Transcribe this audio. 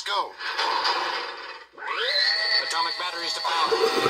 Let's go. Atomic batteries to power.